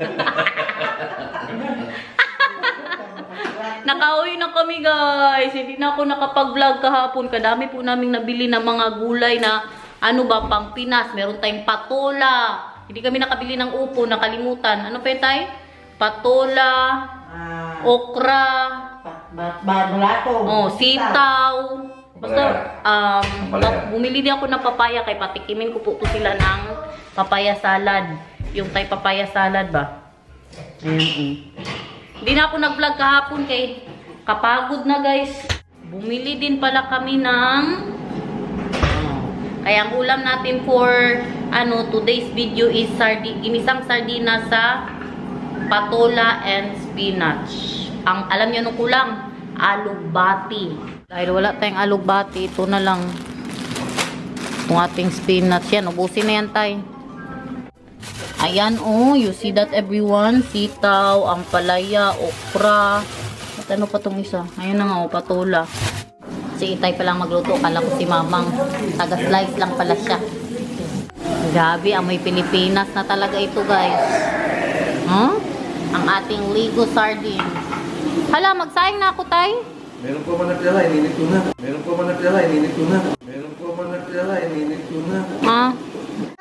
Nakauwi na kami guys. Hindi na ako nakapag-vlog kahapon. Kadami po naming nabili ng mga gulay na ano ba pang Pinas. Meron tayong patola. Hindi kami nakabili ng upo. Nakalimutan. Ano pa yun tayo? Patola. Ah, Okra. ba- ba- balato. Oh, sitaw. Basta, um, bumili din ako ng papaya kay patikimin ko po po sila ng papaya salad. Yung tay papaya salad ba? Ayan, mm. Hindi na ako nag-vlog kahapon kay kapagod na guys. Bumili din pala kami ng kaya ang ulam natin for ano today's video is sardi ginisang sardina sa patola and spinach. Ang alam niyo nung kulang, alugbati. Dahil wala tayong alugbati, ito na lang. Itong ating spinach yan. Ubusin na yan tay. Ayan oh, you see that everyone? Sitaw, ang palaya, okra. At ano pa tong isa? Ayan na nga oh, patola. Si Itay pa lang magluto. Kala ko si Mamang. Taga-slice lang pala siya. Grabe, amoy Pilipinas na talaga ito guys. Huh? Ang ating Ligo sardine. Hala, magsaing na ako, Tay. Meron pa man ininit ko na. Meron pa man ininit ko na. Meron pa man natira, ininit ko na. Ha?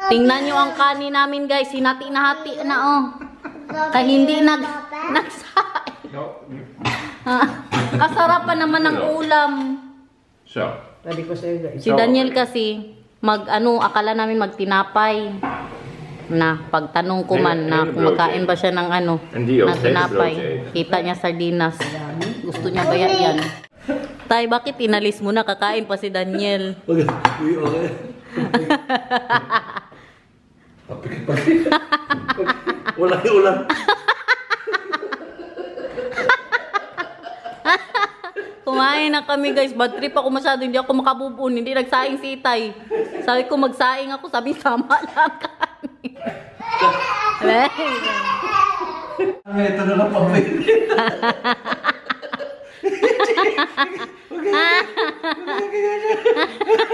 Tingnan nyo ang kanin namin, guys. Hinati na hati na, oh. Kaya hindi nag... Ha? Kasarap pa naman ng ulam. So. Sabi ko sa'yo guys. Si Daniel kasi, mag, ano, akala namin magtinapay. Na, pagtanong ko man na kung magkain ba siya ng ano, okay, tinapay. Kita niya sardinas. Gusto niya ba yan? Tay, bakit inalis mo na? Kakain pa si Daniel. Okay. Okay. Papikit pa rin. Wala yung ulam. Kumain na kami guys. Bad trip ako masyado. Hindi ako makabubun. Hindi nagsaing si Itay. Sabi ko magsaing ako. Sabi tama lang kami. Ang ito na lang papikit.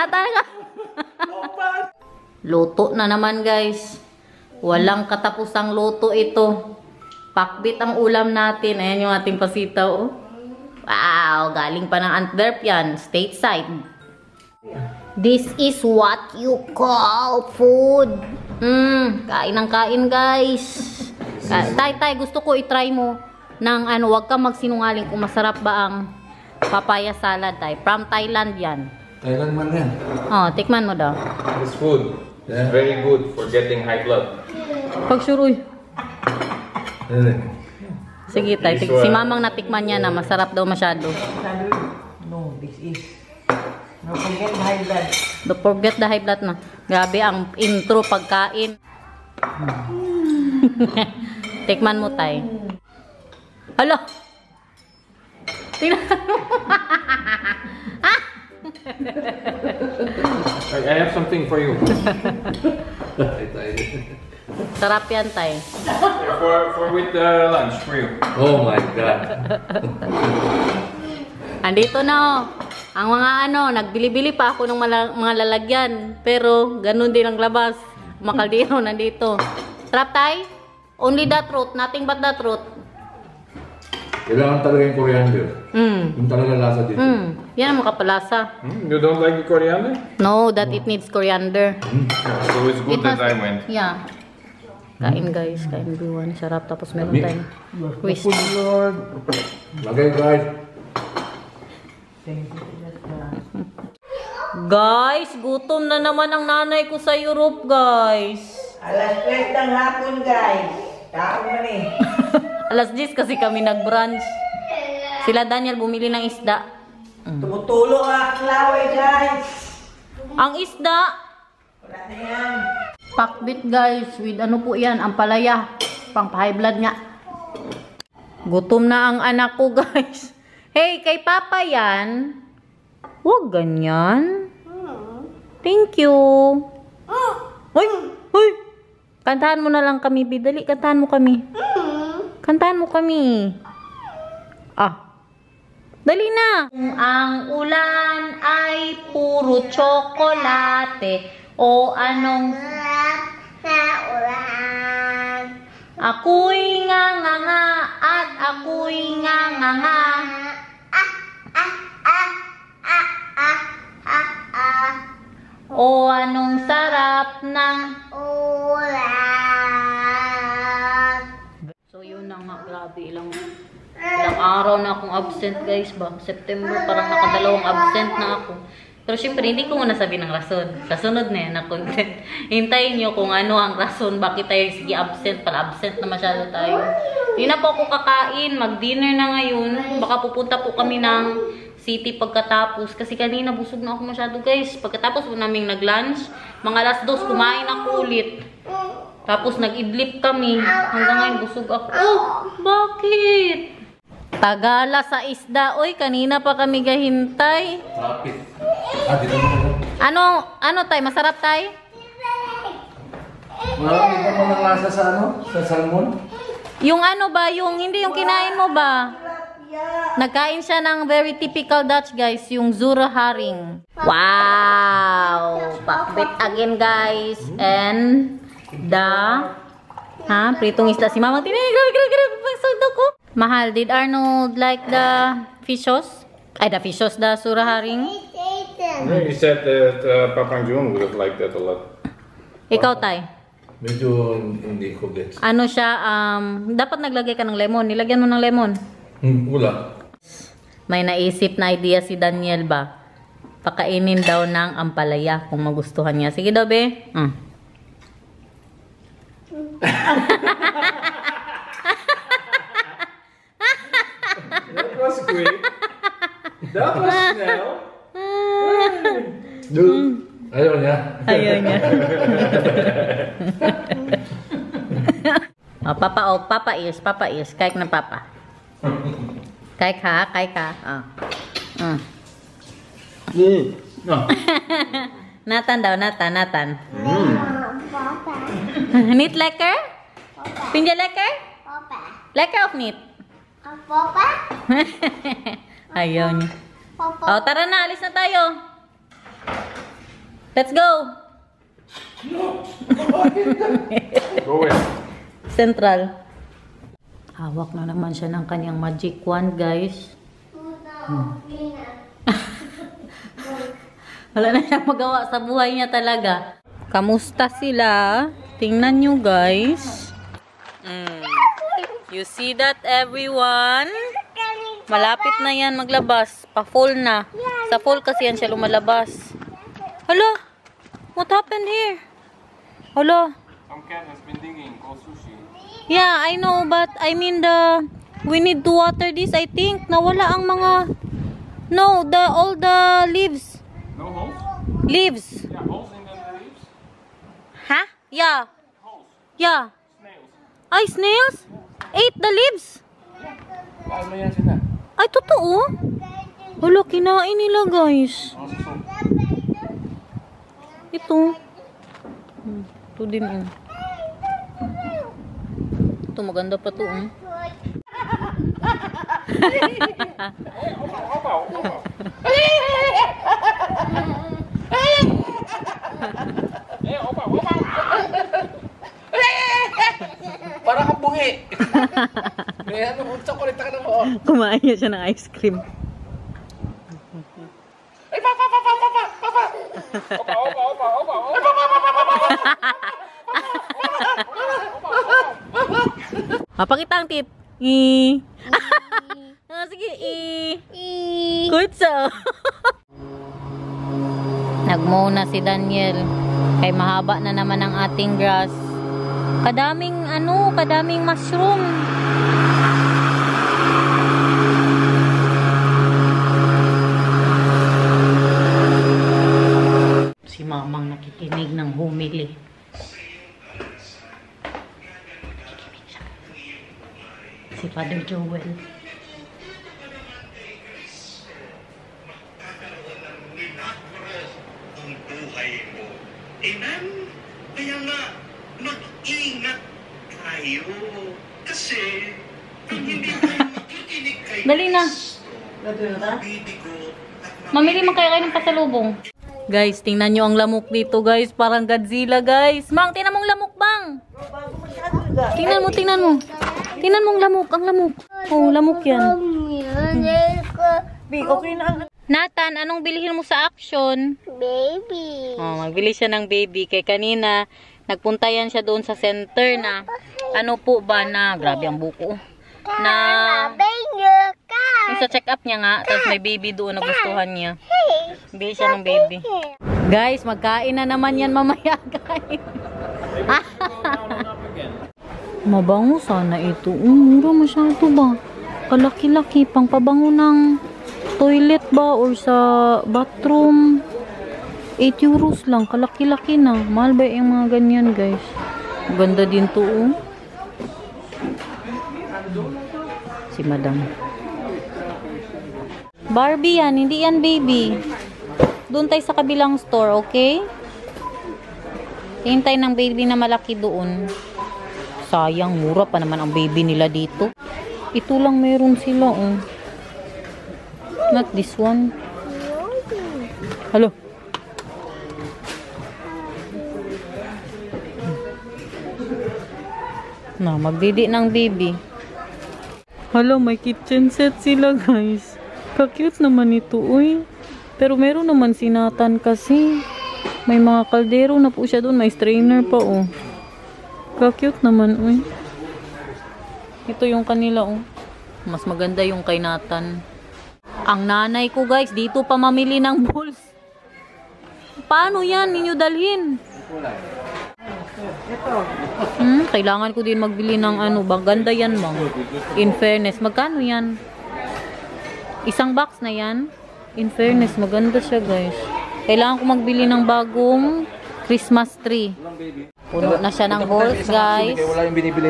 Natalaga. Luto na naman guys. Walang katapusang luto ito. Pakbit ang ulam natin. Ayan yung ating pasitaw. Oh. Wow, galing pa ng Antwerpian, stateside. This is what you call food. Mm, kain ng kain guys. Ka- tay, tay, gusto ko i-try mo ng ano, wag kang magsinungaling kung masarap ba ang papaya salad, tay. From Thailand yan. Thailand man yan. Oh, tikman mo daw. This food Yeah. is very good for getting high blood. Pag suruy. Ano Sige, tay. Tik- si mamang natikman niya na masarap daw masyado. No, this is. No, forget the high blood. Don't forget the high blood na. Grabe ang intro pagkain. Tikman mo, tay. Hala! Tingnan mo. I, I have something for you. Sarap yan, tay. for for with uh, lunch for you. Oh my God. Andito na, oh. Ang mga ano, nagbili-bili pa ako ng mga lalagyan. Pero, ganun din ang labas. Makaldero nandito. Sarap, tay? Only the truth, nothing but the truth. Kailangan talaga yung coriander. Mm. Yung talaga lasa dito. Mm. Yan ang makapalasa. Hmm? You don't like the coriander? No, that it needs coriander. So it's good It that has- I went. Yeah. Kain guys, kain everyone. Sarap. Tapos meron tayong whisk. Lord. Lagay guys. Thank you. Guys, gutom na naman ang nanay ko sa Europe, guys. Alas 3 ng hapon, guys. Tao na eh. Alas 10 kasi kami nag-brunch. Sila Daniel bumili ng isda. Tumutulo ang klaway, guys. Ang isda, Wala na yan. pakbit guys, with ano po yan, ang palaya. Pang high blood nga. Gutom na ang anak ko guys. Hey, kay Papa yan. Huwag ganyan. Thank you. Hoy, hoy. Kantahan mo na lang kami, Bidali. Kantahan mo kami. Kantahan mo kami. Ah. Dali na. Kung ang ulan ay puro tsokolate. O anong ako'y nga nga nga at ako'y nga nga nga. O anong sarap ng So yun na nga, grabe ilang ilang araw na akong absent guys ba. September parang nakadalawang absent na ako. Pero syempre hindi ko muna sabi ng rason. Sa sunod na yan na content. Hintayin nyo kung ano ang rason bakit tayo sige absent. Pala absent na masyado tayo. Hindi na po ako kakain. Mag-dinner na ngayon. Baka pupunta po kami ng city pagkatapos. Kasi kanina busog na ako masyado guys. Pagkatapos po namin nag-lunch, mga alas dos kumain ako ulit. Tapos nag-idlip kami. Hanggang ngayon busog ako. Oh, bakit? Tagala sa isda. Oy, kanina pa kami gahintay. Traffic. Ah, dito mo. Ano, ano tay? Masarap tay? Marami pa ng lasa sa ano? Sa salmon? Yung ano ba, yung hindi yung kinain mo ba? Nagkain siya ng very typical Dutch guys, yung Zura haring. Wow! Pakbit again guys. And the ha, pritong isda si Mama. Tinay, grabe, grabe, grabe, pagsagda ko. Mahal, did Arnold like the fishos? Ay, the fishos, the Zura haring? No, you said that uh, Papang June would have liked that a lot. Ikaw, tay. Medyo hindi ko gets. Ano siya, um, dapat naglagay ka ng lemon. Nilagyan mo ng lemon. Hmm, wala. May naisip na idea si Daniel ba? Pakainin daw ng ampalaya kung magustuhan niya. Sige daw, be. Mm. was quick. That was snel. Dude. Ayaw niya. Ayaw niya. oh, papa, oh, papa ears, papa ears. Kaik na papa. Kaik ha, kaik ha. Oh. Mm. Mm. Ah. Nathan daw, Nathan, Nathan. Mm. Neat lekker? Vind je lekker? Lekker of niet? Ayaw niya. Oh, tara na, alis na tayo. Let's go. Go away. Central. Hawak na naman siya ng kanyang magic wand, guys. Wala na siyang magawa sa buhay niya talaga. Kamusta sila? Tingnan nyo, guys. Mm. You see that, everyone? Malapit na yan maglabas. Pa-fall na. Sa fall kasi yan siya lumalabas. Hala! What happened here? Hala! Some cat has been digging cold sushi. Yeah, I know, but I mean the we need to water this. I think nawala ang mga no, the all the leaves. No holes? Leaves. Yeah, holes in the leaves. Huh? Yeah. Holes. Yeah. Snails. Ay, snails? Ate the leaves? Paano yan sila? Ay, totoo? Wala, kinain nila, guys. Ito. Hmm, Ito din, oh. Ito, maganda pa to, oh. Para kang bungi. May ano kung chocolate ka na mo. Kumain niya siya ng ice cream. Ay, papa, papa, papa, papa. Opa, opa, opa, opa, opa. Mapakita ang tit. I. ah, sige, i. Kutso. Nagmuna si Daniel. Kay mahaba na naman ang ating grass. Kadaming ano, kadaming mushroom. Si mamang nakikinig ng humili. Si Father Joel. buhay mo. Amen? Kaya nga, tayo. Kasi, kung hindi tayo makikinig kay Dali na. Bibigo at Mamili man kayo kayo ng pasalubong. Guys, tingnan nyo ang lamok dito, guys. Parang Godzilla, guys. Mang, tingnan mong lamok, bang. Tingnan mo, tingnan mo. Tingnan mong lamok, ang lamok. Oh, lamok yan. Bi, okay na ang Nathan, anong bilhin mo sa action? Baby. Oh, magbili siya ng baby. Kay kanina, nagpunta yan siya doon sa center na, ano po ba na, grabe ang buko. Na, yung sa check up niya nga, tapos may baby doon na gustuhan niya. Bili siya ng baby. Guys, magkain na naman yan mamaya, guys. Mabango sana ito. Um, mura masyado ba? Kalaki-laki, pang pabango ng toilet ba or sa bathroom. 8 euros lang, kalaki-laki na. Mahal ba yung mga ganyan, guys? Ganda din to, oh. Si madam. Barbie yan, hindi yan baby. Doon tayo sa kabilang store, okay? Hintay ng baby na malaki doon. Sayang, mura pa naman ang baby nila dito. Ito lang meron sila, oh. Not this one. Hello. Na, magdidi ng baby. Hala, may kitchen set sila, guys. Ka-cute naman ito, uy. Pero meron naman sinatan kasi. May mga kaldero na po siya doon. May strainer pa, oh. Ka-cute naman, uy. Ito yung kanila, oh. Mas maganda yung kay Nathan. Ang nanay ko, guys, dito pa mamili ng balls. Paano yan ninyo dalhin? Hmm, kailangan ko din magbili ng ano, bang ganda yan, bang. In fairness, magkano yan? Isang box na yan? In fairness, maganda siya, guys. Kailangan ko magbili ng bagong Christmas tree. Puno na siya ng balls, guys.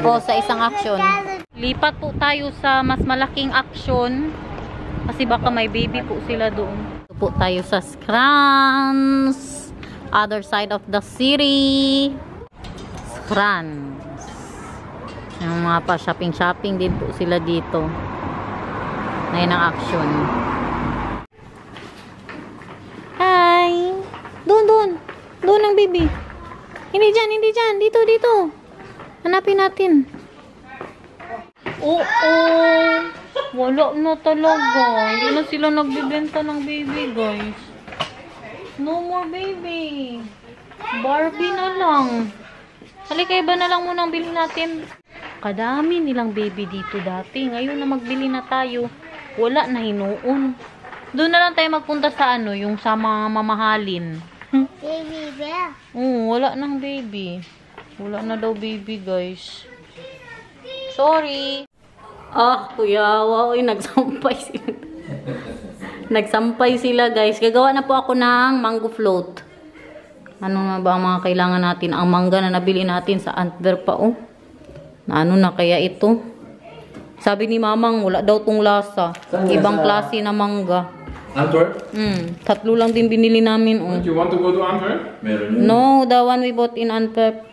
Po sa isang action. Lipat po tayo sa mas malaking action. Kasi baka may baby po sila doon. Po tayo sa Scrans. Other side of the city. Scrans. Yung mga pa shopping-shopping din po sila dito. Ngayon ang action. Hi! Doon, doon. Doon ang baby. Hindi dyan, hindi dyan. Dito, dito. Hanapin natin. Oo. Wala na talaga. Hindi na sila nagbibenta ng baby, guys. No more baby. Barbie na lang. Halika, iba na lang munang bilhin natin. Kadami nilang baby dito dati. Ngayon na magbili na tayo. Wala na hinuon. Doon na lang tayo magpunta sa ano, yung sa mga mamahalin. Baby bear. Oo, wala nang baby. Wala na daw baby, guys. Sorry. Ah, kuya, wow, eh, nagsampay sila. nagsampay sila, guys. Gagawa na po ako ng mango float. Ano na ba ang mga kailangan natin? Ang mangga na nabili natin sa Antwerp pa, oh. Na ano na kaya ito? Sabi ni mamang, wala daw tong lasa. Saan Ibang nasa- klase na mangga. Antwerp? Hmm, tatlo lang din binili namin, oh. Do you want to go to Antwerp? Meron yun. No, the one we bought in Antwerp.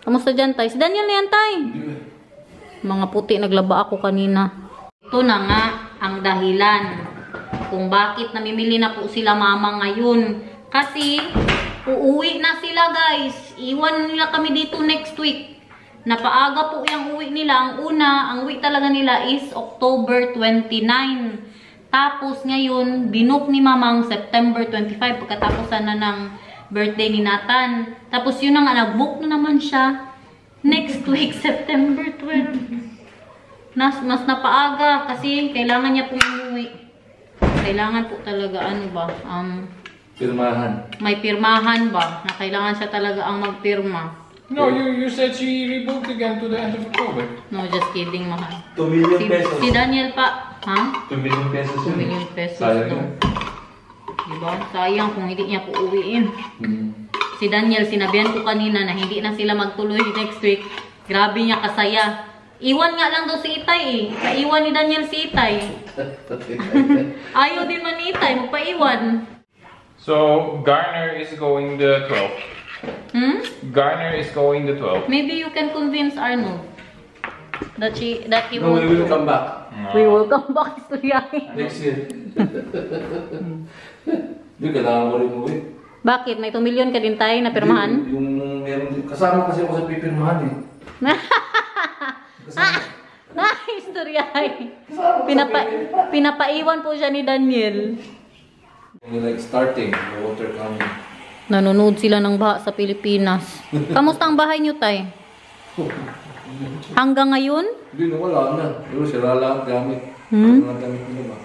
Kamusta dyan, Tay? Si Daniel na yan, Tay. Mga puti, naglaba ako kanina. Ito na nga ang dahilan kung bakit namimili na po sila mama ngayon. Kasi, uuwi na sila, guys. Iwan nila kami dito next week. Napaaga po yung uwi nila. Ang una, ang uwi talaga nila is October 29. Tapos ngayon, binook ni mamang September 25 pagkatapos na ng birthday ni Nathan. Tapos yun na nga, nag-book na naman siya next week, September 12. Nas, mas napaaga kasi kailangan niya pong umuwi. Kailangan po talaga, ano ba, um, Pirmahan. may pirmahan ba na kailangan siya talaga ang magpirma. No, you, you said she rebooked again to the end of October. No, just kidding, mahal. 2 million Si, pesos. si Daniel pa, ha? 2 million pesos 2 yun. million pesos Sayang to. yun. Diba? Sayang kung hindi niya po uwiin. Hmm. Si Daniel, sinabihan ko kanina na hindi na sila magtuloy next week. Grabe niya kasaya. Iwan nga lang daw si Itay eh. Paiwan ni Daniel si Itay. Ayaw din man ni Itay, magpaiwan. So, Garner is going the 12th. Hmm? Garner is going the 12th. Maybe you can convince Arnold that she that he No, we won't. will come back. We will come back to Yaki. Next year. Hindi, kailangan ko rin umuwi. Bakit? May 2 million ka din tayo na pirmahan? Hindi, Yung, meron din. Kasama kasi ako sa pipirmahan eh. ah, ah, istorya. Pinapa, pinapaiwan po siya ni Daniel. Yung like starting, the water coming. Nanonood sila ng baha sa Pilipinas. Kamusta ang bahay niyo, Tay? Hanggang ngayon? Hindi na wala na. Pero sira lang ang gamit. Hmm? Ano ang gamit nila ba?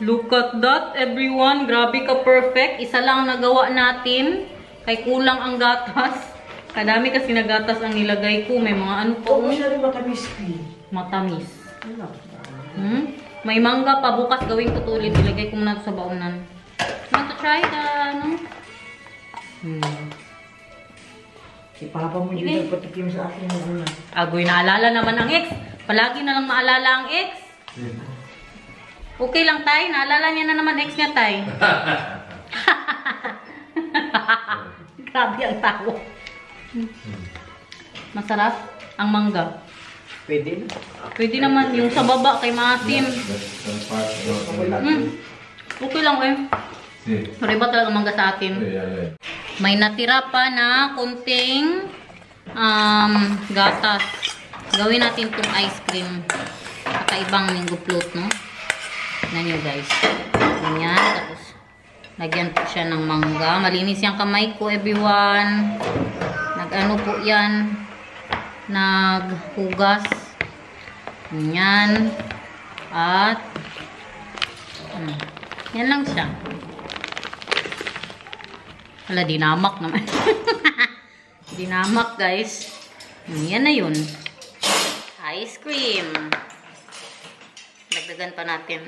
Look at that, everyone. Grabe ka perfect. Isa lang ang nagawa natin. Kay kulang ang gatas. Kadami kasi na gatas ang nilagay ko. May mga ano po. Oo, siya rin matamis. Matamis. Hmm? May mangga pa. Bukas gawin ko to ulit. Ilagay ko muna sa baunan. Want to try the, ano? Hmm. Si Papa mo Sige. yung nagpatikim sa akin ng una. Agoy, naalala naman ang ex. Palagi na lang maalala ang ex. Okay lang, Tay. Naalala niya na naman ex niya, Tay. Grabe ang tawa. Masarap ang mangga. Pwede na. Pwede naman yung sa baba kay of Mm. Okay lang eh. Pero iba talaga mangga sa atin. May natira pa na kunting um, gatas. Gawin natin itong ice cream. Kakaibang mango float, no? Tignan nyo, guys. Ganyan. Tapos, lagyan po siya ng mangga. Malinis yung kamay ko, everyone. Nag-ano po yan. Naghugas. Ganyan. At, ano, yan lang siya. Wala, dinamak naman. dinamak, guys. Yan na yun. Ice cream. Dagdagan pa natin.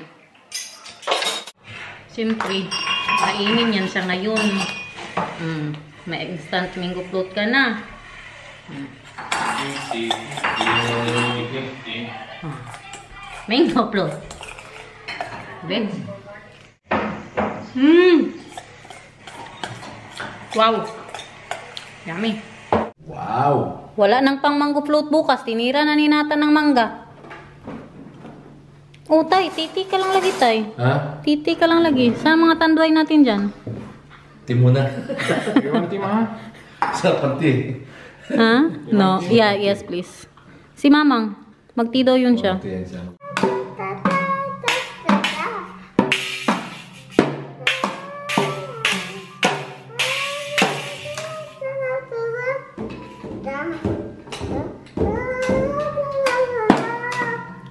Siyempre, kainin yan siya ngayon. Mm, may instant mango float ka na. Mango float. Ben. Hmm. Wow. Yummy. Wow! Wala nang pang mango float bukas. Tinira na ni Nata ng mangga. Oh, tay. Titi ka lang lagi, tay. Ha? Titi ka lang lagi. Sa mga tanduay natin dyan. Timuna. You want tea, ma? sa pati. Ha? No? Yeah, yes, please. Si Mamang. Magti daw yun siya.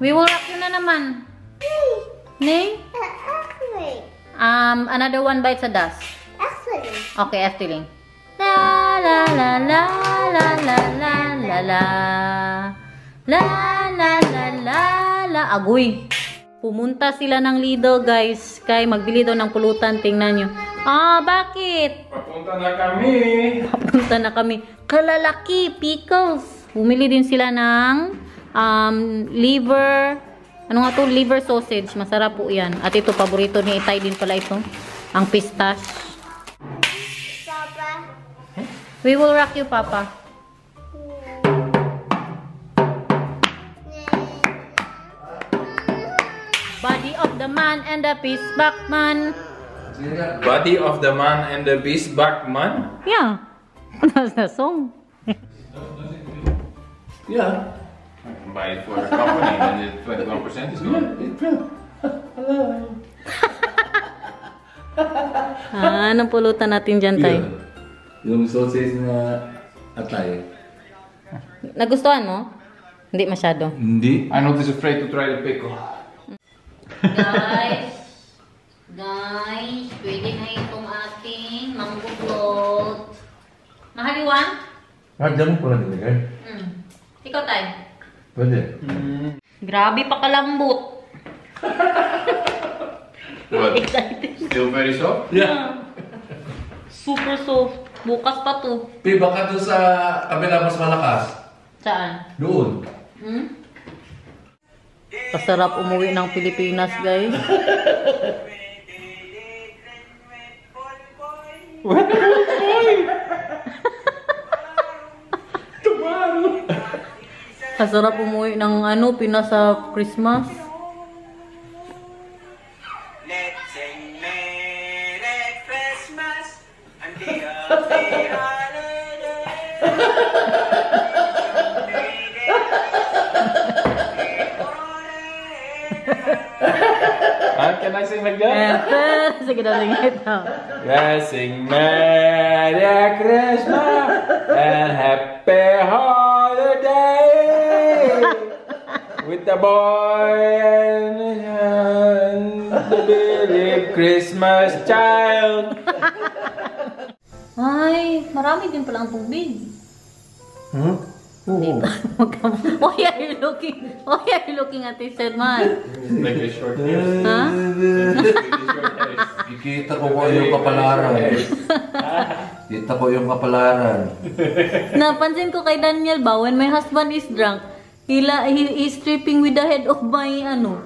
We will rock you na naman. Nay? Um, another one bites the dust. Okay, Efteling. La la la la la la la la la La la la la la Agoy. Pumunta sila ng Lido, guys. Kay magbili daw ng pulutan. Tingnan nyo. Ah, bakit? Papunta na kami. Punta na kami. Kalalaki, pickles. Bumili din sila ng um, liver, ano nga to? Liver sausage. Masarap po yan. At ito, paborito ni Itay din pala ito. Ang pistache. We will rock you, Papa. The man and the peace back man. Body of the man and the beast back man. Yeah. That's the song. Yeah. Buy it for a company and the 21% is gone. It will. Ah, anong pulutan natin dyan, Tay? Yun. Yung sausage na atay. Nagustuhan mo? Hindi masyado. Hindi. I'm not afraid to try the pickle. Guys, guys, pwede na itong ating mango float. Mahaliwan? Ah, dyan mo pala nilagay. Hmm. Ikaw, Tay. Pwede. Grabe pa kalambot. What? Excited. Still very soft? Yeah. Super soft. Bukas pa to. Pi, baka doon sa kabila mas malakas. Saan? Doon. Hmm? Kasarap umuwi ng Pilipinas, guys. Kasarap umuwi ng ano, Pinas sa Christmas. Can I sing like that? Sige daw lang ito. Let's sing Merry Christmas and Happy Holiday with the boy and, and the Billy Christmas child. Ay, marami din pala ang tubig. Hmm? Oo. Why are you looking? Why are you looking at this man? Like a short hair. Ha? Kikita ko ko yung kapalaran. Kita ko yung kapalaran. Napansin ko kay Daniel ba, when my husband is drunk, he, la, he is tripping with the head of my, ano,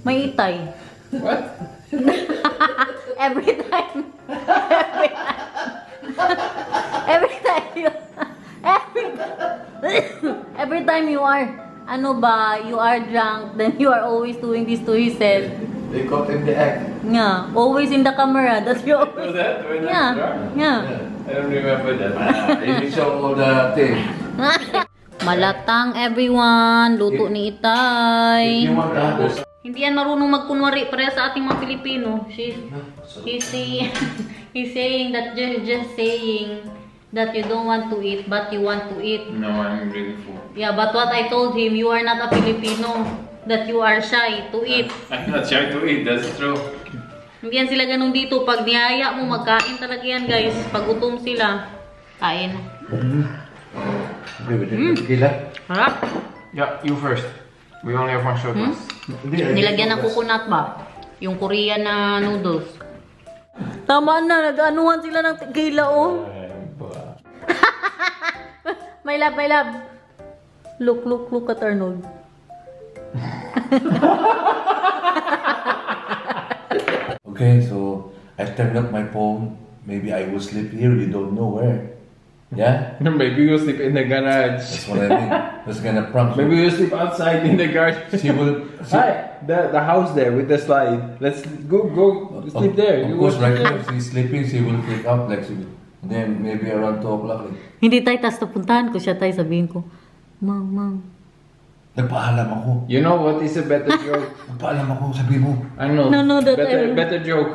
my itay. What? every time. Every time. every time you, every, every time you are, ano ba, you are drunk, then you are always doing this to head. They caught in the act. Yeah, always in the camera. That's you Was always. that when Yeah, drunk? yeah. I don't remember that. They show all the thing. Malatang everyone, luto ni Itay. Hindi yan marunong magkunwari pareha sa ating mga Pilipino. She's, he's saying, he's saying that just, just saying that you don't want to eat but you want to eat. No, I'm really full. Yeah, but what I told him, you are not a Filipino. That you are shy to eat. I'm not shy to eat, that's true. Hindi yan sila ganun dito. Pag niyaya mo, magkain talaga yan guys. Pag gutom sila, kain. Gila. Harap. Yeah, you first. We only have one shot Hmm? glass. Nilagyan ng coconut ba? Yung Korean na noodles. Tama na, nag-anuhan sila ng tequila, oh. My love, my love. Look, look, look at Arnold. Okay, so I turned up my phone. Maybe I will sleep here. You don't know where. Yeah, Maybe you sleep in the garage. that's what I mean. That's gonna prank. Maybe you sleep outside in the garage. she will. She, Hi, the the house there with the slide. Let's go go sleep Of- there. Of You course, right sleep now she's sleeping. She will wake up like she. Then maybe around two o'clock. Like, Hindi tayo, tas napuntahan ko siya tayo, sabihin ko, Mang, mang. Nagpaalam ako. You know what is a better joke? Nagpaalam ako. Sabi mo. I know. No, no, that I better will- better joke.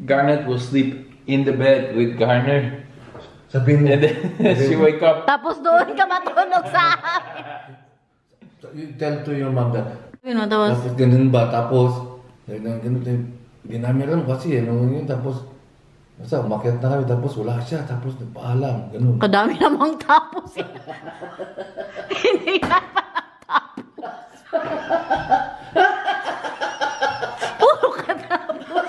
Garnet will sleep in the bed with Garner, Sabi mo. and then she wake up. Tapos doon ka matulog sa You tell to your mom that. You know, tapos, Tapos ganun ba? Tapos, ganun, ganun, ganun. Hindi namin alam kasi, ano yun. Tapos, basta umakyat na kami. Tapos wala siya. Tapos nagpaalam. Ganun. kadami namang tapos. Hindi na pa tapos. Puro ka tapos.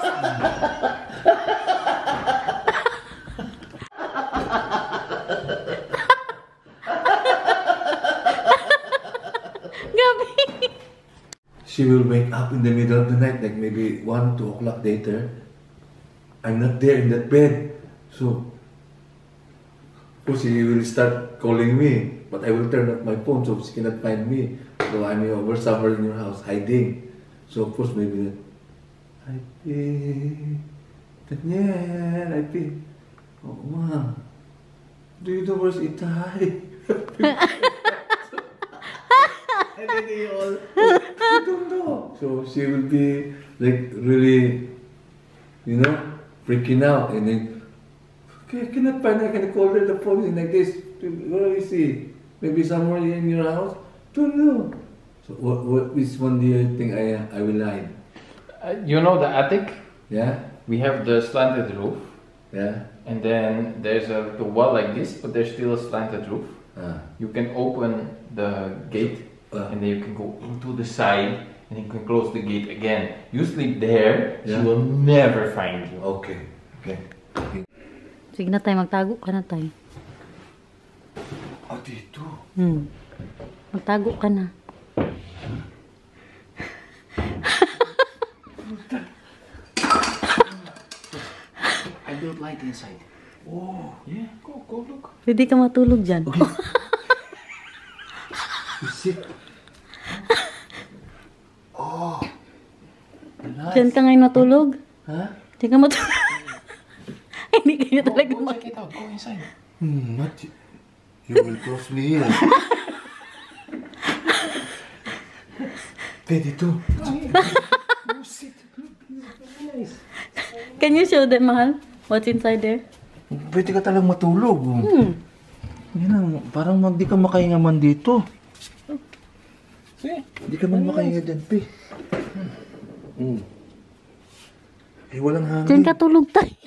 Gabi. She will wake up in the middle of the night, like maybe 1, 2 o'clock later. I'm not there in that bed. So, of course, she will start calling me. But I will turn off my phone so she cannot find me. So I'm over somewhere in your house hiding. So of course maybe I pee. Daniel, I pee. Oh, mom. Do you know where's Itay? and then they all, oh, I don't know. So she will be like really, you know, freaking out. And then, okay, can I find. I can call the is like this. Where is he? Maybe somewhere in your house? Don't know. So what, what, which one do you think I, I will hide? Uh, you know the attic? Yeah? We have the slanted roof, Yeah? and then there's a little wall like this, but there's still a slanted roof. Ah. You can open the gate, Ah. and then you can go into the side, and you can close the gate again. You sleep there, she Yeah. will never find you. Okay. Okay. okay. Sige na tayo, magtago ka na tayo. Oh, dito. Hmm. Magtago ka na. I built light inside. Oh, yeah, go, go look. Pwede ka matulog dyan. You sit. Oh. Diyan ka ngayon matulog? Ha? Diyan ka matulog? Hindi kayo talaga Go mag- check it out. Go inside. Hmm, not y- You will cross me here. Pwede to. Can you show them, mahal? What's inside there? Pwede ka talagang matulog. Hmm. Yan ang, parang mag, di ka makahinga man dito. See? Di ka man makahinga dyan, Pi. Hmm. Eh, walang hangin. Diyan ka tulog tayo.